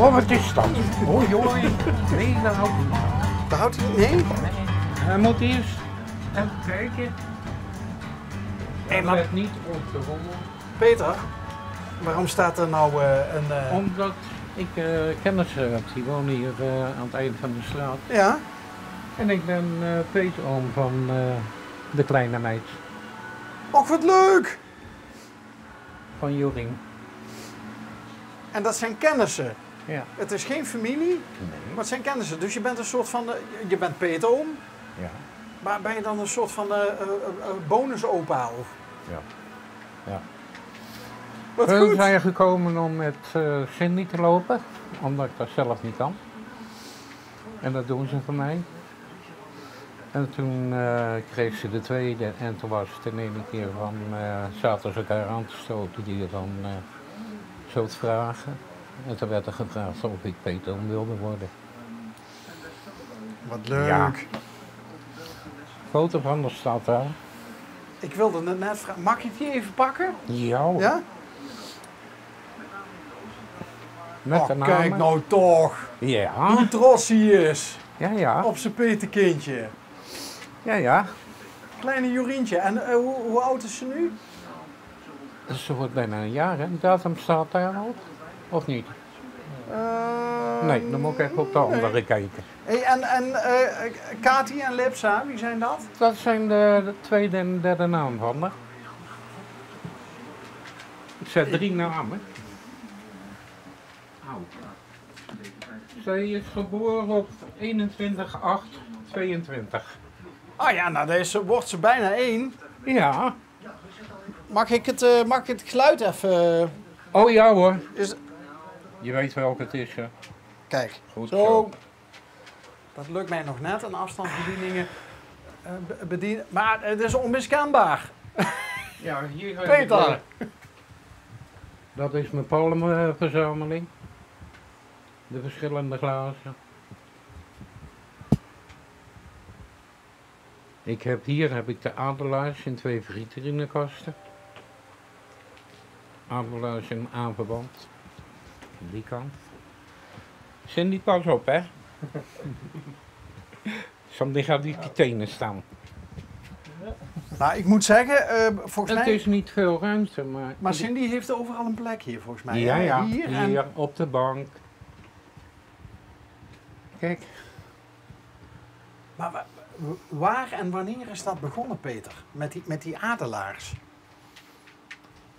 Oh, wat is dat? Oei. Nee, dat houdt niet. Daar houdt hij Nee? Hij moet eerst even kijken. En let niet op de rommel. Peter, waarom staat er nou eh, een... eh, Omdat ik eh kennissen heb, die wonen hier eh, aan het eind van de straat. Ja? En ik ben eh peetoom van eh, de kleine meid, Och, wat leuk! van Jorien. En dat zijn kennissen. Ja. Het is geen familie, Nee. maar het zijn kennissen. Dus je bent een soort van... eh, je bent peetoom, Ja. maar ben je dan een soort van eh, eh, eh, bonusopa? Of? Ja. Ja. Wat We goed! zijn gekomen om met eh, Cindy te lopen, omdat ik dat zelf niet kan. En dat doen ze voor mij. En toen eh, kreeg ze de tweede en toen was het in één keer van, eh, zaten ze elkaar aan te stoten die je dan eh zo te vragen. En toen werd er gevraagd of ik Peter wilde worden. Wat leuk. Ja. Foto van de stad daar. Ik wilde het net vragen. Mag ik die even pakken? Ja, hoor. Ja? met Oh, de namen. kijk nou toch. Ja, Hoe trots hij is ja, ja. op zijn peterkindje. Ja, ja. Kleine Jorientje. En eh, hoe, hoe oud is ze nu? Ze wordt bijna een jaar, hè? De datum staat daar al. Of niet? Eh, Nee, dan moet ik even op de andere kijken. Hey, en en eh, Kati en Lipsa, wie zijn dat? Dat zijn de, de tweede en derde naam van haar. Ik zet drie namen. Au. Zij is geboren op 21-8-22. Ah ja, nou deze wordt ze bijna één. Ja. Mag ik het, eh, mag ik het geluid even... Oh ja hoor. is... Je weet welke het is, hè? Kijk, Goed zo. zo. Dat lukt mij nog net, een afstandsbedieningen eh, be- bedienen. Maar het is onmiskenbaar. Ja, hier heb ik, Peter! eh, Dat is mijn palmenverzameling. De verschillende glazen. Ik heb hier heb ik de adelaars in twee vitrinekasten. Adelaars in aanverband. Die kant. Cindy, pas op hè. Soms gaat die tenen staan. Nou, ik moet zeggen, eh, volgens Het mij... is niet veel ruimte, maar... Maar Cindy heeft overal een plek hier, volgens mij. Ja, ja. Hier, Hier, en... op de bank. Kijk, Maar wa- wa- waar en wanneer is dat begonnen, Peter? Met die, met die adelaars?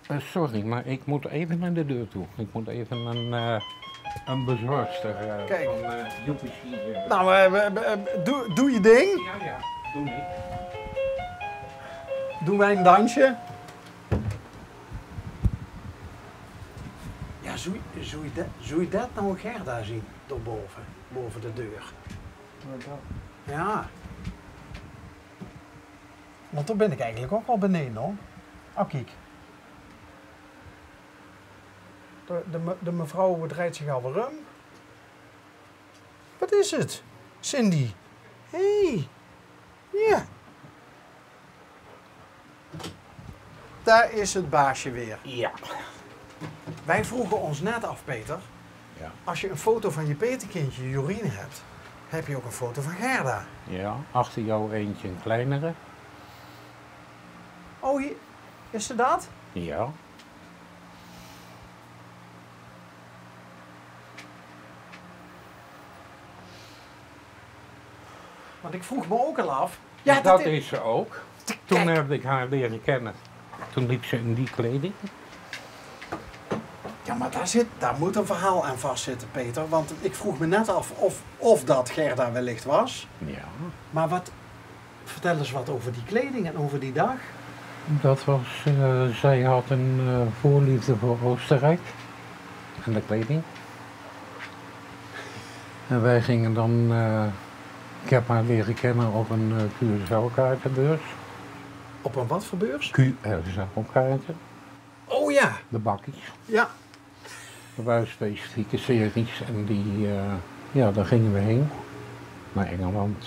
Eh, sorry, maar ik moet even naar de deur toe. Ik moet even een, eh een bezorgster eh Kijk. van uh, Joepie hier. Nou, doe, doe je ding. Ja, ja, doe ik. Doen wij een dansje. Ja, zou, je- zou, je dat, zou je dat nou Gerda zien, daarboven, boven de deur? Ja. Want dan ben ik eigenlijk ook al beneden hoor. Oh, kijk. De, de, me- de mevrouw draait zich alweer om. Wat is het? Cindy. Hé. Hey. Ja. Daar is het baasje weer. Ja. Wij vroegen ons net af, Peter. Ja. Als je een foto van je peterkindje Jorien hebt, heb je ook een foto van Gerda. Ja, achter jou eentje een kleinere. Oh, hier, is ze dat? Ja. Want ik vroeg me ook al af. Ja, dat is ze ook. Toen heb ik haar leren kennen. Toen liep ze in die kleding. Ja, maar daar, zit, daar moet een verhaal aan vastzitten, Peter. Want ik vroeg me net af of, of dat Gerda wellicht was. Ja. Maar wat, vertel eens wat over die kleding en over die dag. Dat was, eh, zij had een eh, voorliefde voor Oostenrijk en de kleding. En wij gingen dan, eh, ik heb haar leren kennen op een QSL-kaartenbeurs. Op een wat voor beurs? QSL-kaarten, Oh ja, de bakjes. ja. Er waren specifieke series en die, eh, ja, daar gingen we heen. Naar Engeland,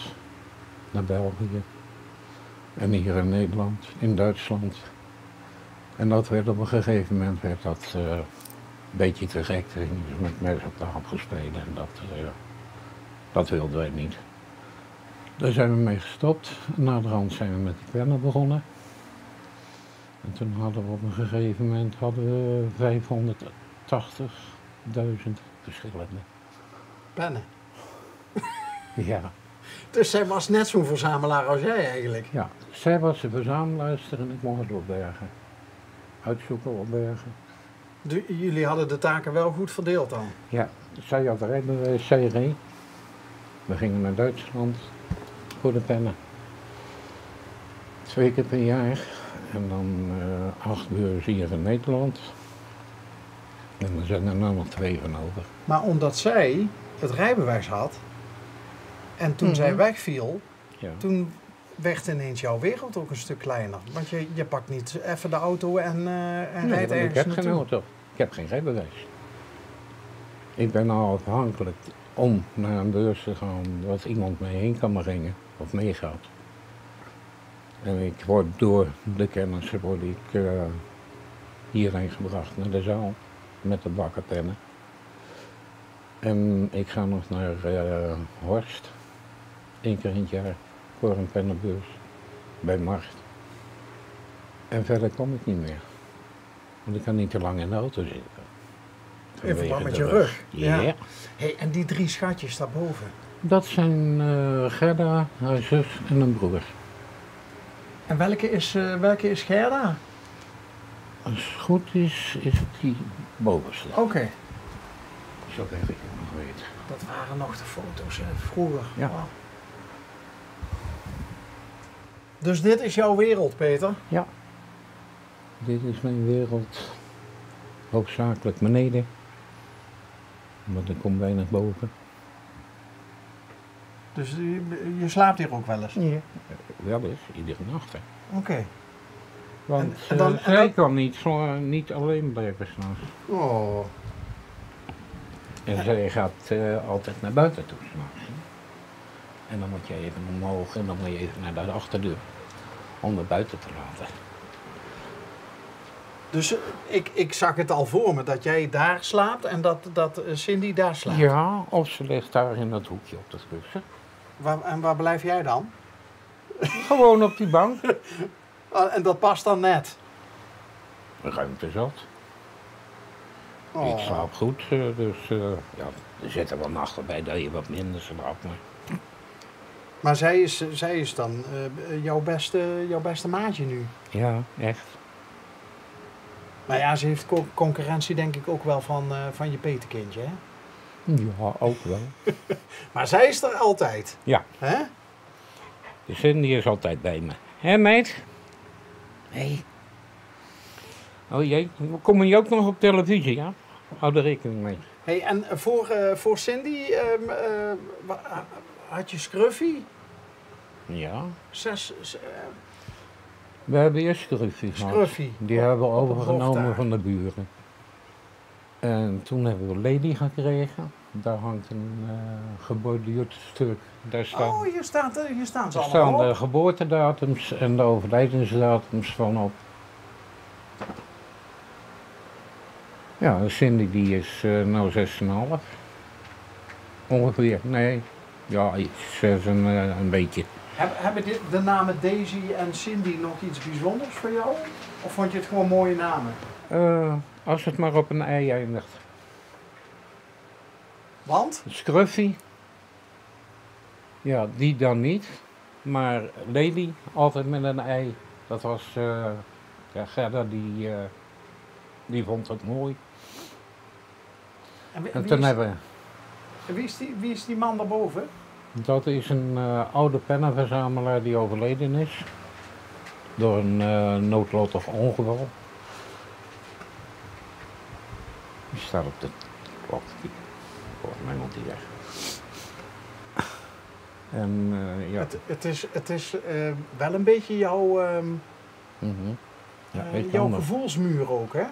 naar België. En hier in Nederland, in Duitsland. En dat werd op een gegeven moment werd dat, eh, beetje te gek, dus met mes op de hap gespeeld en dat, eh, dat wilden wij niet. Daar zijn we mee gestopt. Na de rand zijn we met de pennen begonnen. En toen hadden we op een gegeven moment hadden we 580.000 verschillende. Pennen. Ja, Dus zij was net zo'n verzamelaar als jij eigenlijk. ja. Zij was de verzamelaarster en ik mocht het opbergen. Uitzoeken, opbergen. Jullie hadden de taken wel goed verdeeld dan. Ja, zij had rijbewijs, zij reed. We gingen naar Duitsland voor de pennen. Twee keer per jaar. En dan eh, acht beurzen hier in Nederland. En er zijn er nou nog twee van over. Maar omdat zij het rijbewijs had en toen zij Mhm. wegviel, Ja. toen werd ineens jouw wereld ook een stuk kleiner. Want je, je pakt niet even de auto en, eh en Nee, rijdt want ik ergens heb geen auto. Ik heb geen rijbewijs. Ik ben al afhankelijk om naar een beurs te gaan dat iemand mee heen kan brengen of meegaat. En ik word door de kennissen word ik eh, hierheen gebracht naar de zaal met de bakkenpennen. En ik ga nog naar eh, Horst, één keer in het jaar, voor een pennenbeurs bij Markt. En verder kom ik niet meer. Want ik kan niet te lang in de auto zitten. In verband met je rug. Ja. Ja. Hey, en die drie schatjes daarboven. Dat zijn eh, Gerda, haar zus en een broer. En welke is, eh, welke is Gerda? Als het goed is, is het die bovenste. Oké. Zo heb ik nog weten. Dat waren nog de foto's hè, vroeger. Ja. Dus dit is jouw wereld, Peter? Ja. Dit is mijn wereld. Hoofdzakelijk beneden. Want er komt weinig boven. Dus je, je slaapt hier ook wel eens? Ja. Wel eens, iedere nacht. Oké. Want En- en dan- eh, en kan niet, zo- niet alleen blijven staan. Oh. En zij gaat eh, altijd naar buiten toe s'nachts. En dan moet je even omhoog en dan moet je even naar de achterdeur. Om er buiten te laten. Dus eh, ik, ik zag het al voor me dat jij daar slaapt en dat, dat eh, Cindy daar slaapt. Ja, of ze ligt daar in dat hoekje op de kussen. Waar, en waar blijf jij dan? Gewoon op die bank. Ah, en dat past dan net. Ruimte zat. Oh. Ik slaap goed, eh, dus eh, ja, er zitten wel nachten bij dat je wat minder slaapt. Maar Maar zij is, zij is dan eh, jouw, beste, jouw beste maatje nu. ja, echt. Maar ja, ze heeft co- concurrentie denk ik ook wel van, eh, van je petekindje, hè? Ja, ook wel. Maar zij is er altijd. Ja. Hè? De Cindy is altijd bij me. Hé meid? Hé. Oh jee, kom je ook nog op televisie, ja? Hou er rekening mee. Hey, en voor, eh, voor Cindy ehm, eh, had je Scruffy? Ja. Zes, z- eh, We hebben eerst Scruffy gehad. Scruffy. Die hebben we overgenomen van de buren. En toen hebben we Lady gekregen. Daar hangt een eh geborduurd stuk. Daar staan, Oh, hier, staat, eh, hier staan ze daar allemaal staan op. de geboortedatums en de overlijdensdatums van op. Ja, Cindy die is eh nou 6,5. Ongeveer, nee. Ja, iets, zes en eh, een beetje. Heb- Hebben dit, de namen Daisy en Cindy nog iets bijzonders voor jou? Of vond je het gewoon mooie namen? Eh, als het maar op een ei eindigt. Want? Scruffy. Ja, die dan niet. Maar Lady, altijd met een ei. Dat was, eh ja, Gerda die, eh, die vond het mooi. En wie, En wie toen is, hebben wie, is die, wie is die man daarboven? dat is een eh, oude pennenverzamelaar die overleden is. Door een noodlottig ongeval. Die staat op de klok. Volgens mij moet die weg. En eh, ja. Het, het is, het is eh, wel een beetje jouw, ehm, mhm. ja eh, jouw anders. gevoelsmuur ook, hè?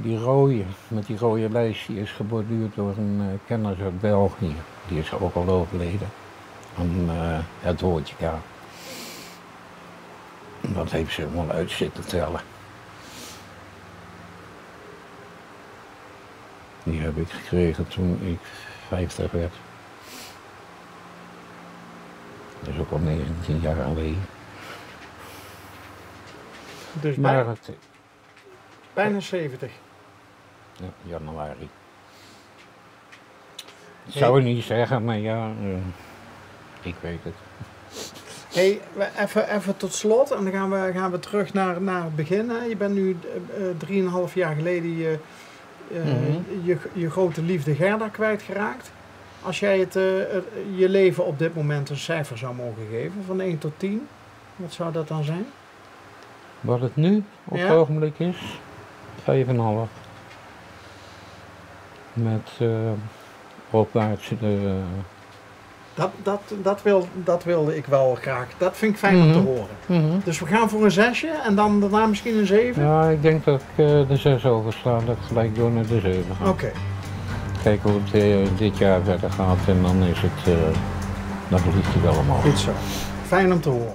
Die rode, met die rode lijst, die is geborduurd door een eh kennis uit België. Die is ook al overleden. Aan eh, het woordje K. Dat heeft ze helemaal uit zitten tellen. Die heb ik gekregen toen ik 50 werd. Dat is ook al 19 jaar geleden. Dus Maar bij- het, bijna 70. ja, januari. Dat zou ik niet zeggen, maar ja, eh, ik weet het. Hey, we- even, even tot slot, en dan gaan we, gaan we terug naar, naar het begin. Hè. Je bent nu eh, eh, drieënhalf jaar geleden je, eh, Mhm. je, je grote liefde Gerda kwijtgeraakt. Als jij het, het- je leven op dit moment een cijfer zou mogen geven, van 1 tot 10, wat zou dat dan zijn? Wat het nu op Ja. het ogenblik is, 5,5. Met eh opwaarts de. Dat, dat, dat, wil, dat wilde ik wel graag. Dat vind ik fijn om te Mhm. horen. Dus we gaan voor een zesje en dan daarna misschien een zeven? Ja, ik denk dat ik eh, de 6 oversla, dat ik gelijk door naar de 7 ga. Oké. Kijken hoe het eh, dit jaar verder gaat en dan is het. eh dan vliegt wel omhoog. Goed zo. Fijn om te horen.